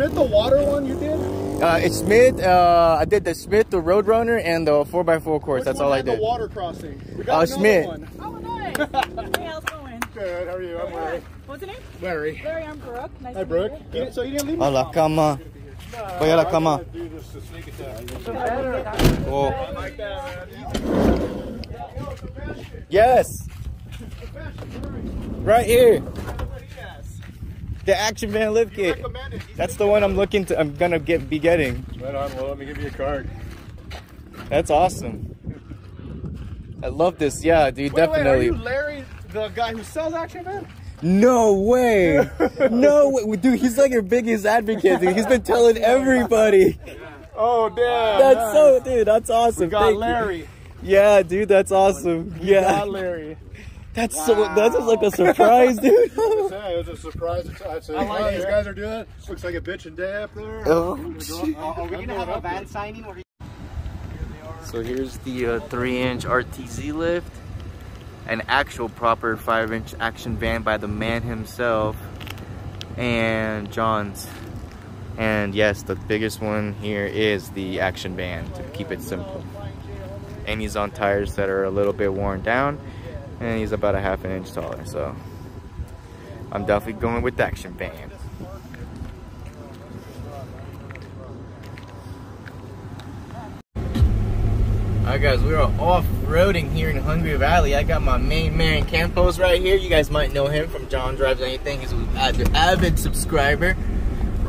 Smith the water one you did? Uh, it's Smith. Uh, I did the Smith, the Roadrunner, and the 4x4 course. Which That's one all I did. The water crossing. We Oh, got another Smith. one. Oh, nice. hey, how's it going? Good. How are you? I'm Larry. What's your name? Larry. Larry, I'm Brooke. Nice Hi, to Brooke. meet You didn't- so you didn't leave me? A la cama. Voy a la cama. Cool. Yes. Right here. The Action Van Lift Kit. That's the one I'm looking to. I'm gonna get be getting. Right on. Well, let me give you a card. That's awesome. I love this. Yeah, dude. Wait, wait, are definitely. you Larry, the guy who sells Action Van? No way. no way. Dude, he's like your biggest advocate, dude. He's been telling everybody. Oh, damn. That's so, dude. That's awesome. We got Thank you. Larry. Yeah, dude. That's awesome. We Yeah. got Larry. That's so. That's like a surprise, dude. Yeah, it was a surprise. I said, I like "Wow, it. these guys are doing it. Looks like a bitching day up there. Oh, Are we gonna have a van signing or? So here's the uh, three-inch RTZ lift, an actual proper five-inch action van by the man himself, and John's. And yes, the biggest one here is the action van to keep it simple. And he's on tires that are a little bit worn down, and he's about a half an inch taller. So I'm definitely going with the action van. Alright guys, we are off-roading here in Hungry Valley. I got my main man Campos right here. You guys might know him from John Drives Anything. He's an avid, avid subscriber.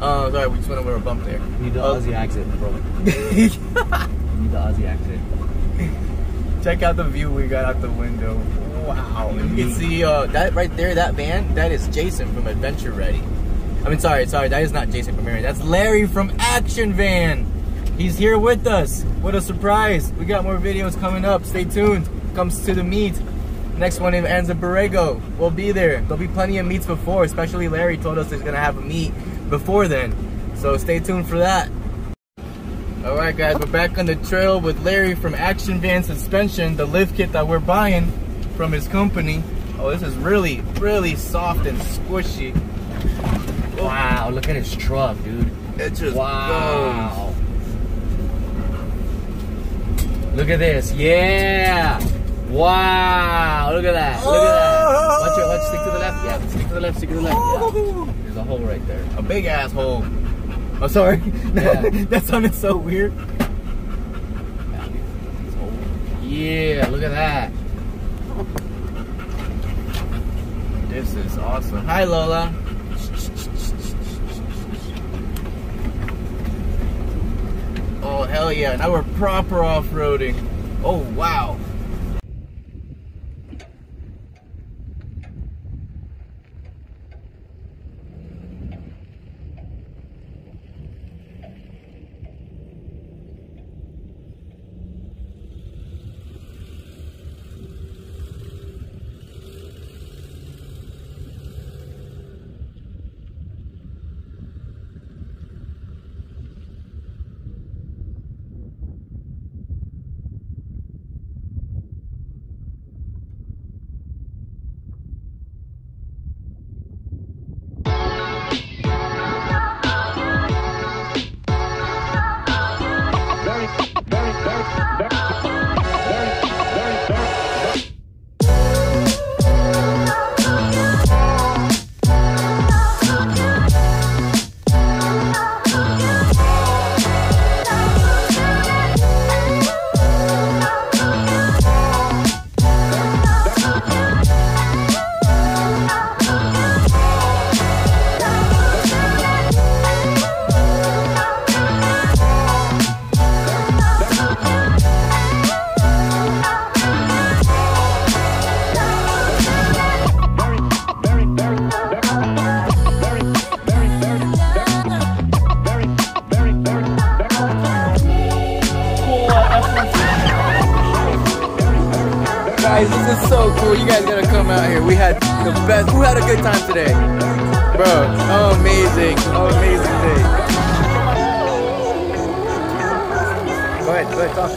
Uh, sorry, we just went over a bump there. You need the Oh. Aussie accent, bro. You need the Aussie accent. Check out the view we got out the window. Wow. You can see uh, that right there, that van, that is Jason from Adventure Ready. I mean, sorry, sorry, that is not Jason from Mary. That's Larry from Action Van. He's here with us. What a surprise. We got more videos coming up. Stay tuned. Comes to the meet. Next one in Anza Borrego. We'll be there. There'll be plenty of meets before, especially Larry told us he's going to have a meet before then. So stay tuned for that. Alright guys, we're back on the trail with Larry from Action Van Suspension, the lift kit that we're buying from his company. Oh, this is really, really soft and squishy. Oh. Wow, look at his truck, dude. It just Wow. Look at this. Yeah. Wow. Look at that. Look at that. Oh. Watch it. Watch. Stick to the left. Yeah. Stick to the left. Stick to the left. Yeah. There's a hole right there. A big asshole. I'm oh, sorry. Yeah. that sounded so weird. Yeah. Look at that. This is awesome. Hi, Lola. Oh, hell yeah. Now we're proper off-roading. Oh, wow. That's Guys, this is so cool. You guys gotta come out here. We had the best. Who had a good time today? Bro, amazing. Amazing day. Go ahead, go ahead, talk.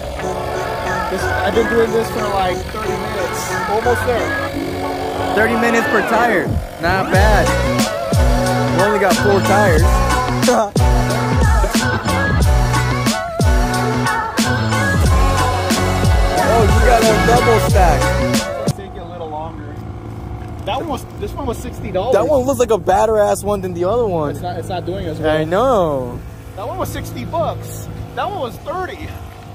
This, I've been doing this for like 30 minutes. Almost there. 30 minutes per tire. Not bad. We only got four tires. double stack. Take it a little longer. That one was. This one was sixty dollars. That one looks like a better ass one than the other It's one. not. It's not doing as well. I know. That one was sixty bucks. That one was thirty.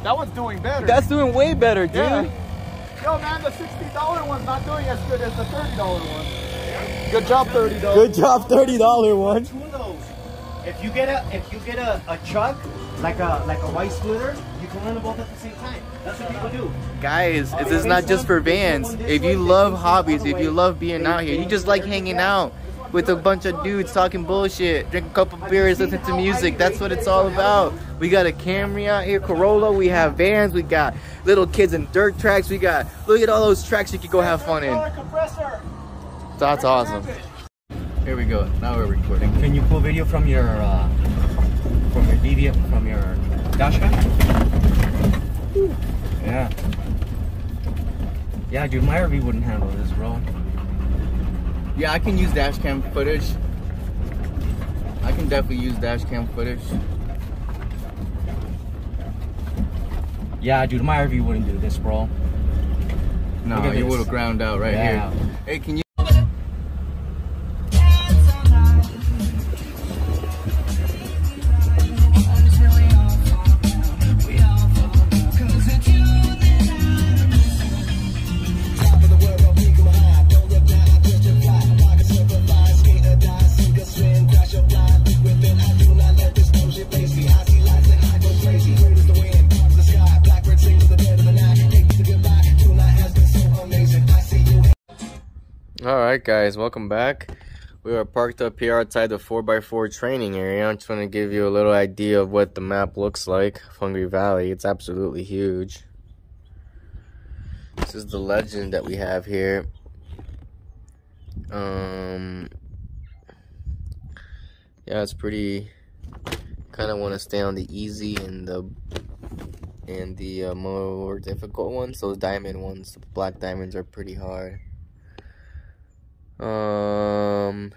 That one's doing better. That's doing way better, dude. yeah. Yo, man, the sixty dollar one's not doing as good as the thirty dollar one. Good job, thirty dollars. Good job, thirty dollar one. two of those. If you get a if you get a, a chuck like a like a white splitter, you can run them both at the same time. Guys, this is not just for vans. If you love hobbies, if you love being out here, you just like hanging out with a bunch of dudes talking bullshit, drink a couple beers, listen to music. That's what it's all about. We got a Camry out here, Corolla. We have vans. We got little kids in dirt tracks. We got look at all those tracks you could go have fun in. That's awesome. Here we go. Now we're recording. Can you pull video from your uh, from your DV from your dash cam? Yeah. Yeah, dude, my RV wouldn't handle this, bro. Yeah, I can use dash cam footage. I can definitely use dash cam footage. Yeah, dude, my RV wouldn't do this, bro. No, you would have ground out right Yeah. here. Hey, can you? All right, guys, welcome back. We are parked up here outside the 4x4 training area. I'm just going to give you a little idea of what the map looks like. Hungry Valley, it's absolutely huge. This is the legend that we have here. Um, yeah, it's pretty. Kind of want to stay on the easy and the and the uh, more difficult ones. Those diamond ones, the black diamonds, are pretty hard. Um.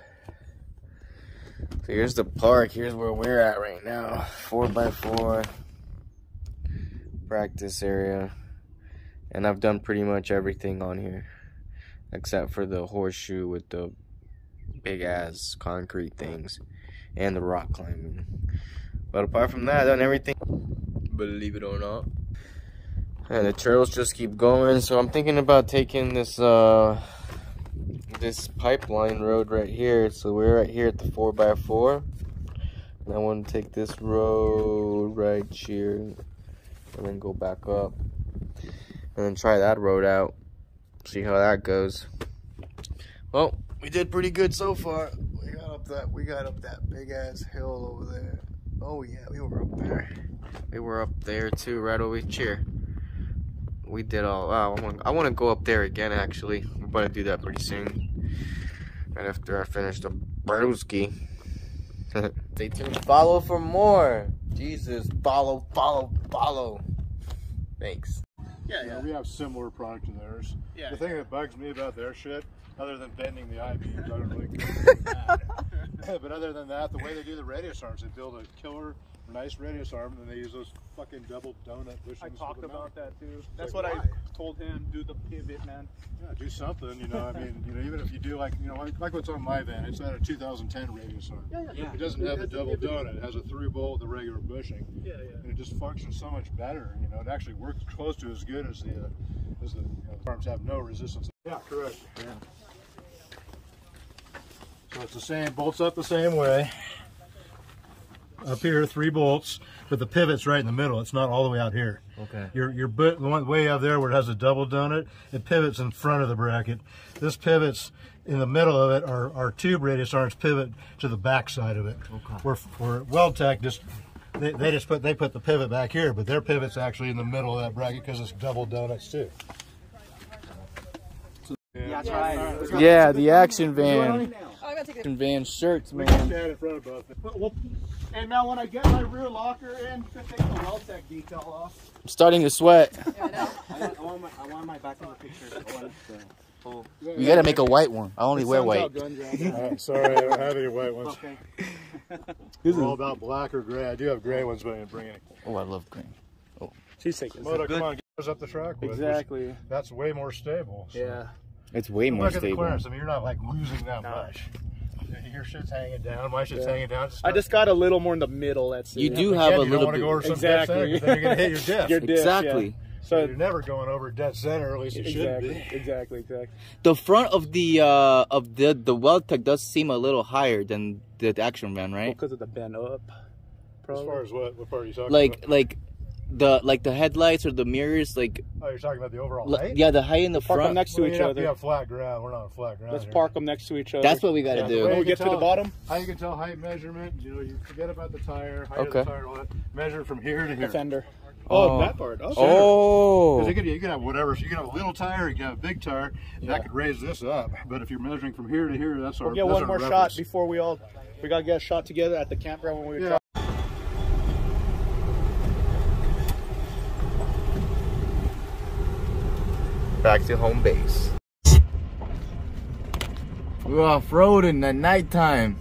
So here's the park. Here's where we're at right now. Four by four practice area, and I've done pretty much everything on here, except for the horseshoe with the big ass concrete things, and the rock climbing. But apart from that, I've done everything. Believe it or not. And the trails just keep going. So I'm thinking about taking this uh this pipeline road right here. So we're right here at the 4x4. And I want to take this road right here and then go back up. And then try that road out. See how that goes. Well, we did pretty good so far. We got up that we got up that big ass hill over there. Oh yeah, we were up there. We were up there too, right over here. We did all. Wow, I want. I want to go up there again. Actually, I'm going to do that pretty soon. Right after I finish the brewski. Stay tuned. Follow for more. Jesus, follow, follow, follow. Thanks. Yeah, Yeah, we have similar product to theirs. Yeah. The thing that bugs me about their shit, other than bending the I beams, I don't really care about that. But other than that, the way they do the radius arms, they build a killer, nice radius arm, and then they use those fucking double donut bushings. I talked about that too. That's like, what I told him. Do the pivot, man. Yeah, do something. You know, I mean, you know, even if you do like, you know, like, like what's on my van, it's at a 2010 radius arm. Yeah, yeah. It doesn't have the double donut. It has a through bolt with a regular bushing. Yeah, yeah. and it just functions so much better. You know, it actually works close to as good as the uh, as the, you know, the arms have no resistance. Yeah, correct. Yeah. So it's the same bolts up the same way. Up here, three bolts, but the pivot's right in the middle. It's not all the way out here. Okay. Your your but the one way out there where it has a double donut, it pivots in front of the bracket. This pivots in the middle of it. Our, our tube radius arms pivot to the back side of it. Okay. Where where Weldtec just they, they just put they put the pivot back here, but their pivot's actually in the middle of that bracket because it's double donuts too. Yeah, that's right. Yeah, the action van. Oh, I gotta take Action van shirts, We can man. stand in front of both. Well, well, and now when I get my rear locker in, to take the Weldtec decal off. I'm starting to sweat. Yeah, I. I want, I want my I want my back in the picture. I want the. We gotta make a white one. I only wear white. Uh, sorry, I don't have any white ones. We're all about black or gray. I do have gray ones, but I didn't bring any. Oh, I love green. Oh, She's taking Moto, come on, get us up the track. with. Exactly. That's way more stable. so. Yeah. It's way more Look at the stable. clearance. I mean, you're not like losing that No. much. Your shit's hanging down. My shit's Yeah. hanging down. I just got a little more in the middle. That's it. You do Again, have a you don't little want to go over bit. some Exactly. dead center 'cause then you're gonna hit your diff. Your diff, Exactly. yeah. so So you're never going over dead center. At least you should exactly, be. exactly, exactly. The front of the uh of the the Weldtec does seem a little higher than the action van, right? Because of the bend up. As Probably. far as what? What part are you talking Like about? like the like the headlights or the mirrors, like Oh, you're talking about the overall l- height. yeah, the height in the Park them front. next to Well, each you have, other. You have flat ground. We're not on flat ground. Let's here. park them next to each other. That's what we gotta Yeah, do. the way When we get can to the bottom, How you can tell height measurement? You know, you forget about the tire, height Okay. of the tire, all that. Measure from here to here. the fender. Oh. Oh, that part. Okay. Oh, Because you can, you can have whatever. So you can have a little tire, you can have a big tire. and That could raise this up. But if you're measuring from here to here, that's our. We'll get that's one our more reference. shot before we all. We gotta get a shot together at the campground when we Yeah. Back to home base. We're off roading at nighttime.